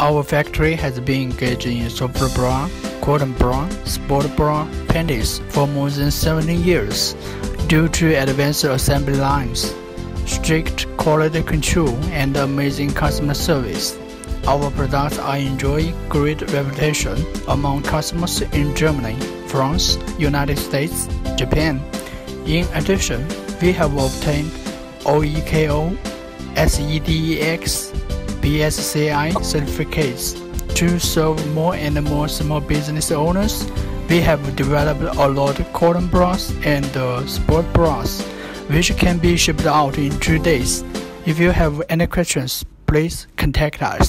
Our factory has been engaged in soft bra, cotton bra, sport bra, panties for more than 17 years due to advanced assembly lines, strict quality control, and amazing customer service. Our products are enjoying great reputation among customers in Germany, France, United States, Japan. In addition, we have obtained OEKO, SEDEX, BSCI certificates. To serve more and more small business owners, we have developed a lot of cotton bras and uh, sport bras, which can be shipped out in two days. If you have any questions, please contact us.